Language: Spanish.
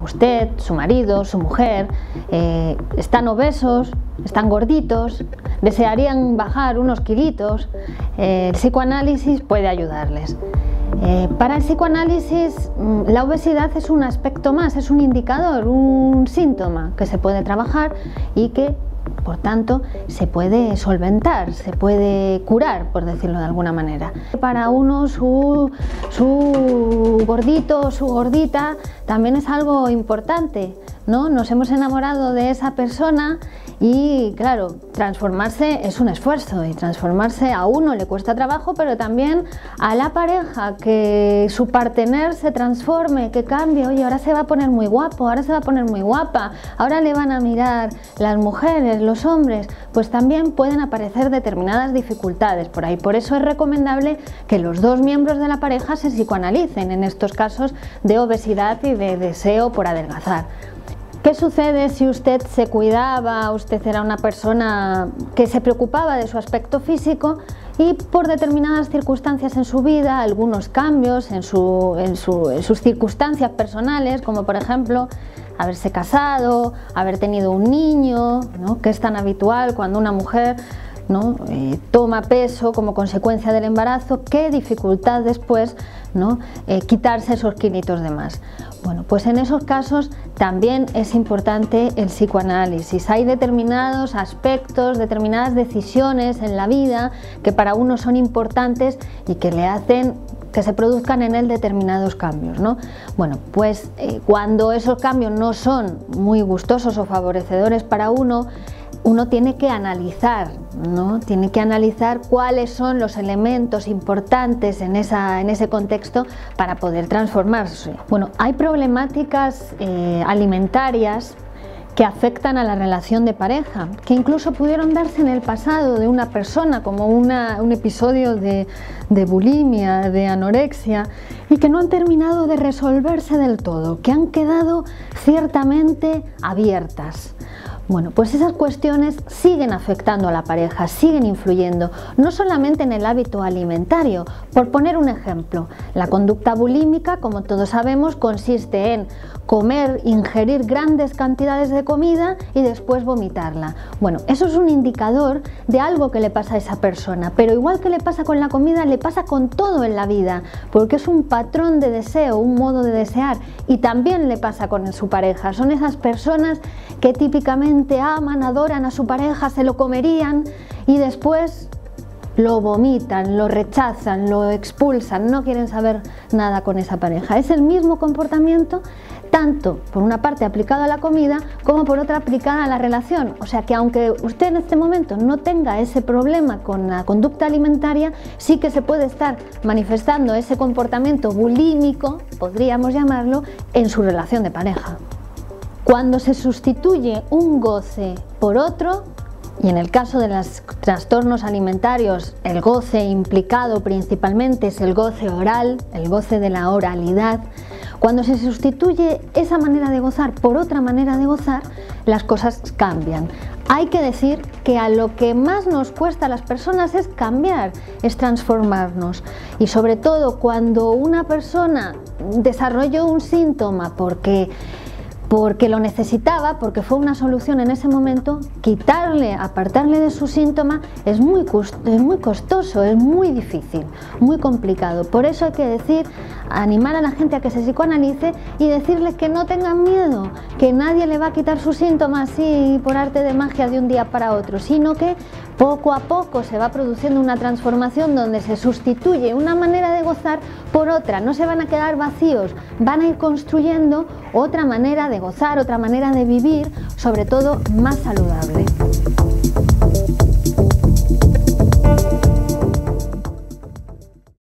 Usted, su marido, su mujer, eh, están obesos, están gorditos, desearían bajar unos kilitos. Eh, el psicoanálisis puede ayudarles. Eh, para el psicoanálisis, mm, la obesidad es un aspecto más, es un indicador, un síntoma que se puede trabajar y que por tanto, se puede solventar, se puede curar, por decirlo de alguna manera. Para uno su, gordito su gordita también es algo importante, ¿no? Nos hemos enamorado de esa persona y claro, transformarse es un esfuerzo y transformarse a uno le cuesta trabajo, pero también a la pareja, que su partener se transforme, que cambie, oye, ahora se va a poner muy guapo, ahora se va a poner muy guapa, ahora le van a mirar las mujeres, los hombres, pues también pueden aparecer determinadas dificultades por ahí. Por eso es recomendable que los dos miembros de la pareja se psicoanalicen en estos casos de obesidad y de deseo por adelgazar. ¿Qué sucede si usted se cuidaba, usted era una persona que se preocupaba de su aspecto físico y por determinadas circunstancias en su vida, algunos cambios en, sus circunstancias personales, como por ejemplo haberse casado, haber tenido un niño, que es tan habitual cuando una mujer ¿no? Eh, toma peso como consecuencia del embarazo, qué dificultad después ¿no? Eh, quitarse esos kilitos de más. Bueno, pues en esos casos también es importante el psicoanálisis. Hay determinados aspectos, determinadas decisiones en la vida que para uno son importantes y que le hacen que se produzcan en él determinados cambios. ¿no? Bueno, pues eh, cuando esos cambios no son muy gustosos o favorecedores para uno, uno tiene que analizar, ¿no? Tiene que analizar cuáles son los elementos importantes en, esa, en ese contexto para poder transformarse. Bueno, hay problemáticas eh, alimentarias que afectan a la relación de pareja, que incluso pudieron darse en el pasado de una persona, como un episodio de, de bulimia, de anorexia, y que no han terminado de resolverse del todo, que han quedado ciertamente abiertas. Bueno, pues esas cuestiones siguen afectando a la pareja, siguen influyendo, no solamente en el hábito alimentario. Por poner un ejemplo, la conducta bulímica, como todos sabemos, consiste en comer, ingerir grandes cantidades de comida y después vomitarla. Bueno, eso es un indicador de algo que le pasa a esa persona, pero igual que le pasa con la comida, le pasa con todo en la vida, porque es un patrón de deseo, un modo de desear y también le pasa con su pareja. Son esas personas que típicamente aman, adoran a su pareja, se lo comerían y después lo vomitan, lo rechazan, lo expulsan, no quieren saber nada con esa pareja. Es el mismo comportamiento tanto por una parte aplicado a la comida como por otra aplicada a la relación. O sea que aunque usted en este momento no tenga ese problema con la conducta alimentaria, sí que se puede estar manifestando ese comportamiento bulímico, podríamos llamarlo, en su relación de pareja. Cuando se sustituye un goce por otro, y en el caso de los trastornos alimentarios, el goce implicado principalmente es el goce oral, el goce de la oralidad. Cuando se sustituye esa manera de gozar por otra manera de gozar, las cosas cambian. Hay que decir que a lo que más nos cuesta a las personas es cambiar, es transformarnos. Y sobre todo cuando una persona desarrolló un síntoma porque porque lo necesitaba, porque fue una solución en ese momento, quitarle, apartarle de su síntoma es muy, es muy costoso, es muy difícil, muy complicado. Por eso hay que decir, animar a la gente a que se psicoanalice y decirles que no tengan miedo, que nadie le va a quitar su síntoma así por arte de magia de un día para otro, sino que poco a poco se va produciendo una transformación donde se sustituye una manera de gozar por otra, no se van a quedar vacíos, van a ir construyendo otra manera de gozar, otra manera de vivir, sobre todo más saludable.